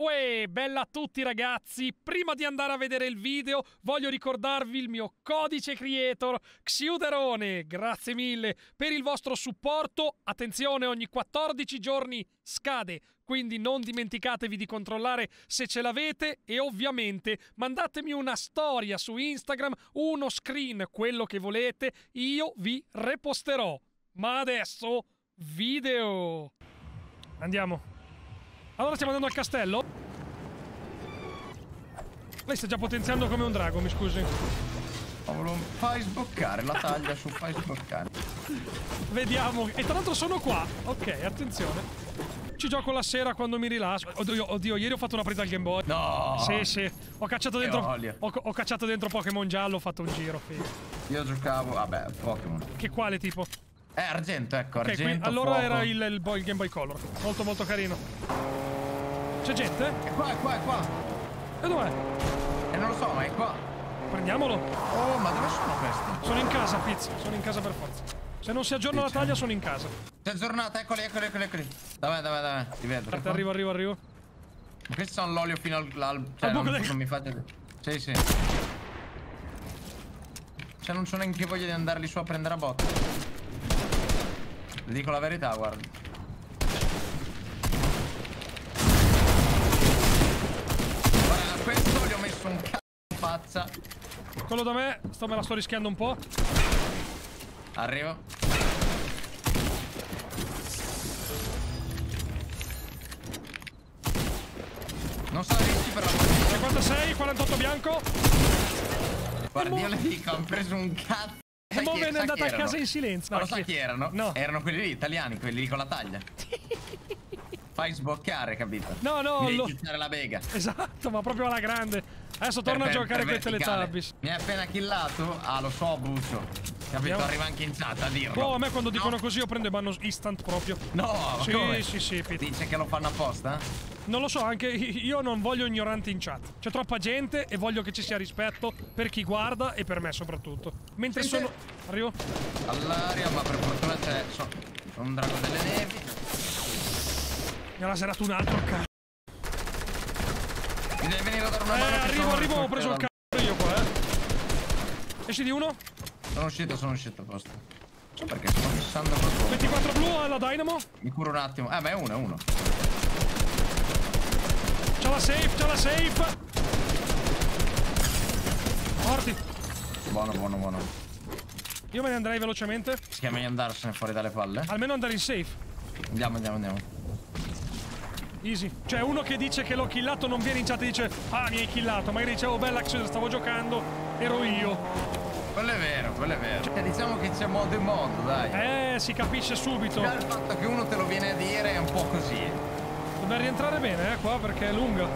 Uè, bella a tutti ragazzi! Prima di andare a vedere il video, voglio ricordarvi il mio codice creator Xiuderone. Grazie mille per il vostro supporto. Attenzione, ogni 14 giorni scade, quindi non dimenticatevi di controllare se ce l'avete e ovviamente mandatemi una storia su Instagram, uno screen, quello che volete, io vi reposterò. Ma adesso, video! Andiamo. Allora stiamo andando al castello? Lei sta già potenziando come un drago, mi scusi. Cavolo, fai sboccare la taglia su fai sboccare. Vediamo. E tra l'altro sono qua. Ok, attenzione. Ci gioco la sera quando mi rilascio. Oddio, oddio, ieri ho fatto una presa al Game Boy. No! Sì, sì. Ho cacciato dentro. Ho, ho cacciato dentro Pokémon giallo, ho fatto un giro, figo. Io giocavo, vabbè, Pokémon. Che quale tipo? Eh, argento, ecco, Ok, qui- argento. allora fuoco. era il, il Boy- il Game Boy Color. Molto molto carino. C'è gente? È qua, è qua, è qua. E dov'è? E non lo so, ma è qua. Prendiamolo. Oh, ma dove sono questi? Sono in casa, Piz. Sono in casa per forza. Se non si aggiorna la taglia, sono in casa. C'è giornata, eccoli, eccoli, eccoli, eccoli. Dov'è, dov'è, dov'è? Ti vedo. Aspetta, arrivo, arrivo, arrivo. Ma questi sono l'olio fino al... al cioè, non, non mi fate... Sì, sì. Cioè, non c'ho neanche voglia di andare lì su a prendere a botte. Le dico la verità. Guarda, a questo gli ho messo un faccia. Quello da me, sto, me la sto rischiando un po'. Arrivo. Non so rischi per la posizione. 56, 48 bianco. Guarda, io le dico, hanno preso un cazzo. E mo ne sai andate chi a casa in silenzio. Ma No, lo sai chi erano? No. Erano quelli lì, italiani, quelli lì con la taglia. Fai sboccare, capito? No, no, Mi lo- devi la bega. Esatto, ma proprio alla grande. Adesso torna a giocare con i. Teletubbies. Mi hai appena killato? Ah, lo so, Buccio. Capito? Andiamo. Arriva anche in chat a dirlo. Boh, a me quando No. dicono così io prendo e banno instant proprio. No, Sì, come? sì, sì, Pete. Dice che lo fanno apposta? Non lo so, anche io non voglio ignoranti in chat. C'è troppa gente e voglio che ci sia rispetto per chi guarda e per me soprattutto. Mentre Sì, sono... Arrivo? All'aria, ma per fortuna c'è. Sono un drago delle nevi. Mi ha laserato un altro cazzo. Mi devi venire a dare una Eh, mano. arrivo, arrivo, ho preso il cazzo io qua, eh. Esci di uno? Sono uscito, sono uscito a posto. So perché sto fissando proprio. 24 blu alla Dynamo. Mi curo un attimo. Eh, ma è uno, è uno. C'ha la safe, c'ha la safe. Morti. Buono, buono, buono. Io me ne andrei velocemente. Si chiama di andarsene fuori dalle palle. Almeno andare in safe. Andiamo, andiamo, andiamo. Easy. C'è uno che dice che l'ho killato, non viene in chat e dice Ah, mi hai killato. Magari dicevo, bella stavo giocando, ero io. Quello è vero, quello è vero. Cioè, diciamo che c'è modo e modo, dai. Eh, si capisce subito. Già il fatto che uno te lo viene a dire è un po' così. Dobbiamo rientrare bene, eh, qua, perché è lunga.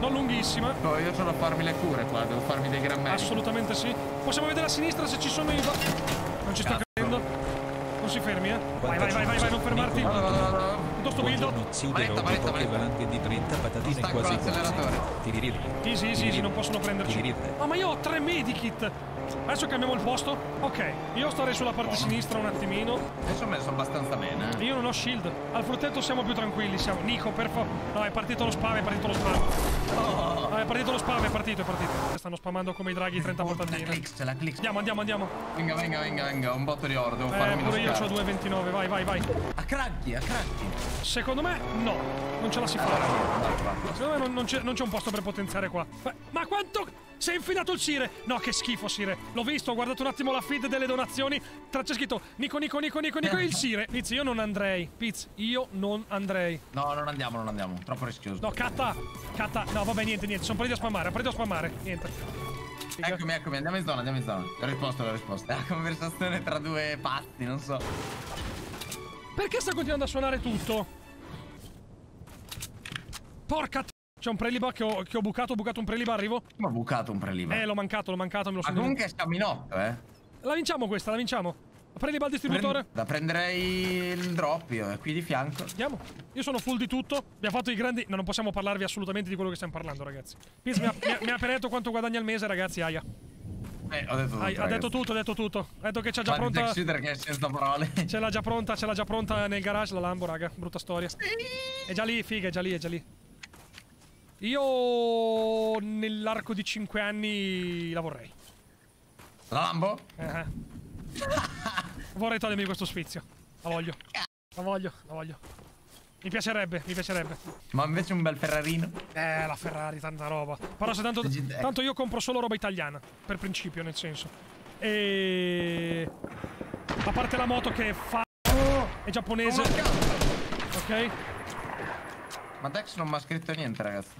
Non lunghissima. Poi io ho da farmi le cure qua, devo farmi dei grammelli. Assolutamente sì. Possiamo vedere a sinistra se ci sono i... Non ci sto Cazzo. capendo. Non si fermi, eh. Vai, vai, vai, vai, vai, non fermarti. Vado, vado, vado, Buongiorno, Zidero Manetta, manetta, manetta. di 30 patatine quasi l'acceleratore. Tiririri. Easy, easy, easy, non possono prenderci. Ah, ma io ho tre medikit. Adesso cambiamo il posto. Ok, io starei sulla parte sinistra un attimino. Adesso ho messo abbastanza bene. eh. Io non ho shield. Al frutteto siamo più tranquilli. Siamo. Nico, per favore. No, è partito lo spam, è partito lo spam. No, è partito lo spam, è partito, è partito. Stanno spammando come i draghi 30 Oh, La patatine. clicks, la clicks. Andiamo, andiamo, andiamo. Venga, venga, venga, venga, un botto di oro, devo Eh, farmi pure io ho scarto. 2,29. Vai, vai, vai. A cracchi, a cracchi. Secondo me, no. Non ce la si fa. Allora, guarda qua. Secondo me non, non c'è, un posto per potenziare qua. Ma quanto... Si è infilato il Sire! No, che schifo, Sire. L'ho visto, ho guardato un attimo la feed delle donazioni. Tra c'è scritto Nico, Nico, Nico, Nico, Nico e il Sire. Piz, io non andrei. Piz, io non andrei. No, non andiamo, non andiamo. Troppo rischioso. No, catta! Catta! No, vabbè, niente, niente. Sono partito a spammare, partito a spammare. Niente. Eccomi, eccomi, andiamo in zona, andiamo in zona. Ho risposto, ho risposto. È la conversazione tra due pazzi, non so. Perché sta continuando a suonare tutto? Porca C'è un preliba che ho, che ho bucato, ho bucato un preliba, arrivo. Ma ho bucato un prelievo. Eh, l'ho mancato, l'ho mancato, me lo Ma sono comunque siamo in 8, eh. La vinciamo questa, la vinciamo. Preliba al distributore. Prend- Da prenderei il drop io, è qui di fianco. Andiamo. Io sono full di tutto. Abbiamo fatto i grandi. No, non possiamo parlarvi assolutamente di quello che stiamo parlando, ragazzi. Piz mi ha, mi ha- mi ha appena detto quanto guadagna al mese, ragazzi. Aia. Eh, ho detto tutto. Ai- ha detto tutto, ha detto tutto. Ha detto che c'ha già Guarda, pronta. È. Ce l'ha già pronta, ce l'ha già pronta nel garage la Lambo, raga. Brutta storia. È già lì, figa, è già lì, è già lì. Io nell'arco di 5 anni la vorrei. La Lambo? Eh. vorrei togliermi questo sfizio. La voglio. La voglio, la voglio. Mi piacerebbe, mi piacerebbe. Ma invece un bel Ferrarino? Eh, la Ferrari, tanta roba. Però se tanto, GT. tanto io compro solo roba italiana, per principio, nel senso. E... A parte la moto che fa... È giapponese, ok? Ma Dex non mi ha scritto niente, ragazzi.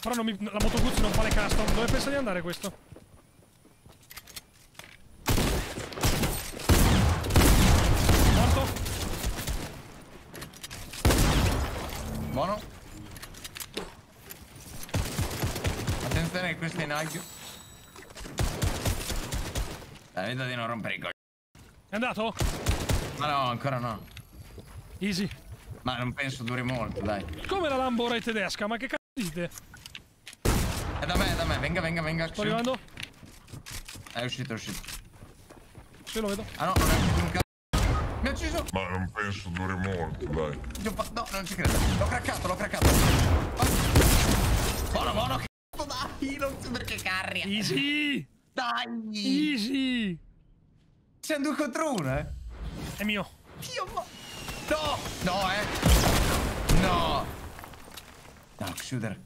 Però non mi- la Moto Guzzi non fa le custom. Dove pensa di andare questo? Morto? Buono. Attenzione che questo è in aglio. Dai, vedo di non rompere i coglioni. È andato? Ma no, ancora no. Easy. Ma non penso duri molto, dai. Come la Lambo ora è tedesca? Ma che cazzo dite? È da me, è da me. Venga, venga, venga. Sto arrivando? È uscito, è uscito. Sì, lo vedo. Ah no, non è uscito un cazzo. Mi ha ucciso. Ma non penso duri molto, dai. No, non ci credo. L'ho craccato, l'ho craccato. Buono, buono. Cazzo dai, non so perché carria. Easy! Dai. Easy! Siamo due contro uno, eh. È mio. Io ma... No! No, eh! No! No, Xuder.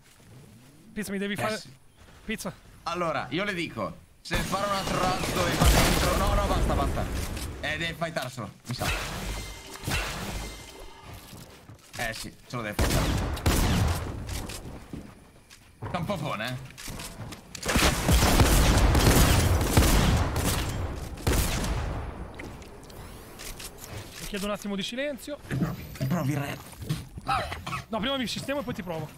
Pizza, mi devi fare... Yes. Pizza. Allora, io le dico, se sparo un altro razzo e va dentro... No, no, basta, basta. Eh, devi fightarselo, mi sa. Eh sì, ce lo devi fightare. Sta un po' buona, eh. Chiedo un attimo di silenzio. Provi il re. No, prima mi sistemo e poi ti provo.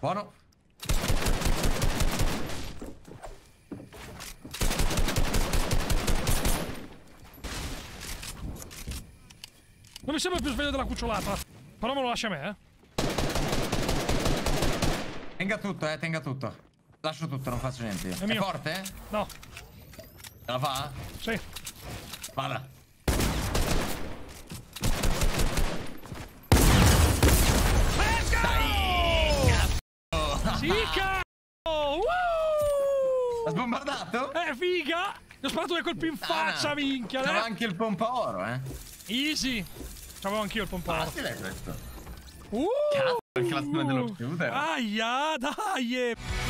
Buono. Non mi sembra più sveglio della cucciolata. Però me lo lascia a me, eh. Tenga tutto, eh, tenga tutto. Lascio tutto, non faccio niente io. È È, forte? No, Ce la fa? sì. Vada. Sì, cazzo! Woo! Ha sbombardato? Eh, figa! Gli ho sparato due colpi in faccia, minchia! C'aveva Eh? anche il pompa oro, eh. Easy! C'avevo anch'io il pompano. Facile è questo. Uh! Cazzo, il classone dello chiudere. Aia, dai!